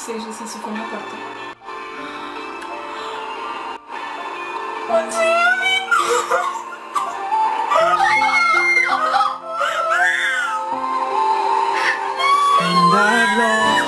seja, se se for na porta. And I've lost and